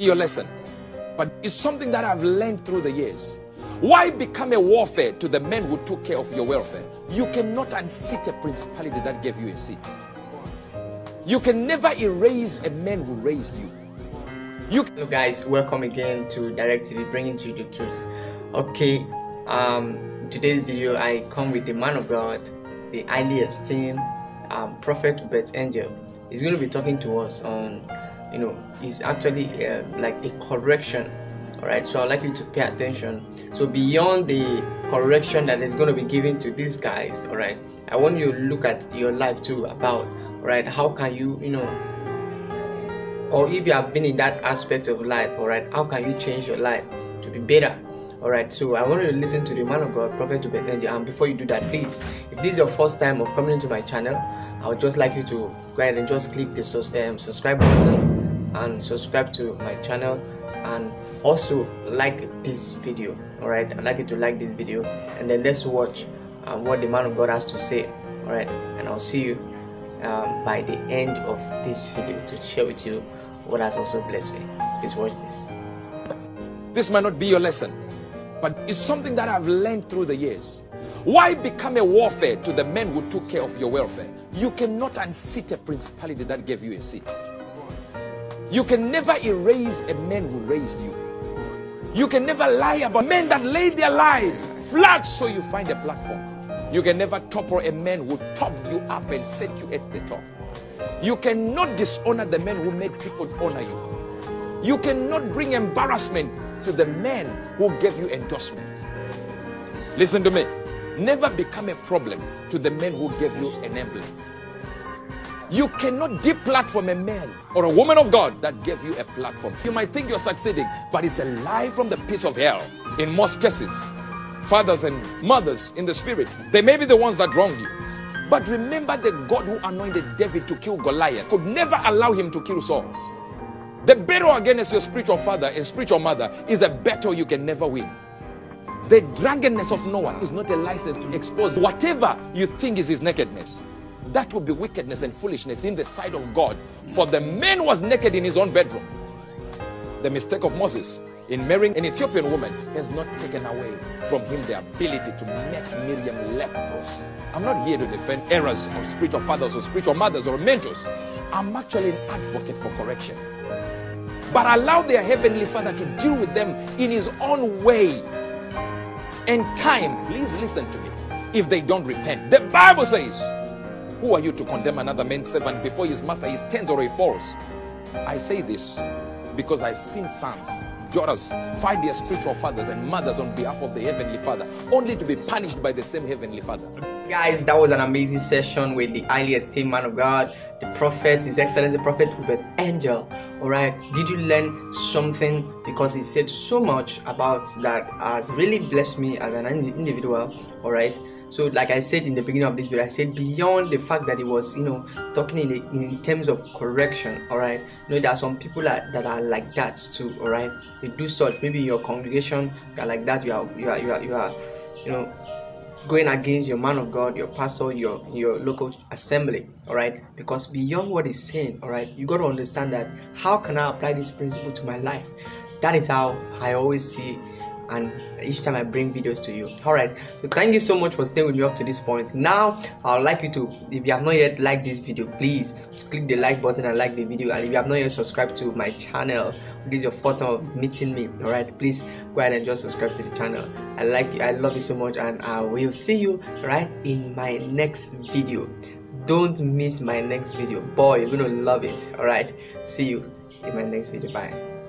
your lesson, but it's something that I've learned through the years. Why become a warfare to the men who took care of your welfare? You cannot unseat a principality that gave you a seat. You can never erase a man who raised you. You Hello guys, welcome again to Direct TV, bringing to you the truth. Okay, um, today's video I come with the man of God, the highly esteemed um, Prophet Uebert Angel. He's going to be talking to us on, you know, is actually uh, like a correction all right so i'd like you to pay attention. So beyond the correction that is going to be given to these guys all right i want you to look at your life too about all right how can you you know or if you have been in that aspect of life all right how can you change your life to be better all right so i want you to listen to the man of god prophet to and before you do that please if this is your first time of coming into my channel i would just like you to go ahead and just click the um, subscribe button and subscribe to my channel. And also like this video all right i'd like you to like this video. And then let's watch um, what the man of god has to say all right and i'll see you um, by the end of this video to share with you what has also blessed me. Please watch this. This might not be your lesson but it's something that i've learned through the years. Why become a warfare to the men who took care of your welfare? You cannot unseat a principality that gave you a seat you can never erase a man who raised you you can never lie about men that laid their lives flat so you find a platform. You can never topple a man who topped you up and set you at the top. You cannot dishonor the men who made people honor you. You cannot bring embarrassment to the men who gave you endorsement. Listen to me. Never become a problem to the men who gave you an emblem. You cannot deplatform a man or a woman of God that gave you a platform. You might think you're succeeding, but it's a lie from the pits of hell. In most cases, fathers and mothers in the spirit, they may be the ones that wrong you. But remember the God who anointed David to kill Goliath could never allow him to kill Saul. The battle against your spiritual father and spiritual mother is a battle you can never win. The drunkenness of Noah is not a license to expose whatever you think is his nakedness that would be wickedness and foolishness in the sight of God. For the man was naked in his own bedroom. The mistake of Moses in marrying an Ethiopian woman has not taken away from him the ability to make Miriam leprous. I'm not here to defend errors of spiritual fathers or spiritual mothers or mentors. I'm actually an advocate for correction. But allow their heavenly father to deal with them in his own way. And time, please listen to me, if they don't repent. The Bible says, who are you to condemn another man's servant before his master is turned or he falls? I say this because I've seen sons, daughters fight their spiritual fathers and mothers on behalf of the Heavenly Father, only to be punished by the same Heavenly Father. Guys, that was an amazing session with the highly esteemed man of God, the prophet, His Excellency the Prophet Uebert Angel. Alright, did you learn something? Because he said so much about that has really blessed me as an individual. Alright, so like i said in the beginning of this video i said beyond the fact that he was you know talking in, the, in terms of correction all right you know there are some people that, that are like that too all right they do such maybe your congregation like that you are you are you are, you are you know going against your man of god your pastor your your local assembly all right? Because beyond what he's saying all right you got to understand that how can i apply this principle to my life? That is how i always see and each time I bring videos to you. Alright, so thank you so much for staying with me up to this point. Now, I would like you to, if you have not yet liked this video, please click the like button and like the video. And if you have not yet subscribed to my channel, this is your first time of meeting me, alright, please go ahead and just subscribe to the channel. I like you, I love you so much, and I will see you right in my next video. Don't miss my next video, boy, you're gonna love it. Alright, see you in my next video. Bye.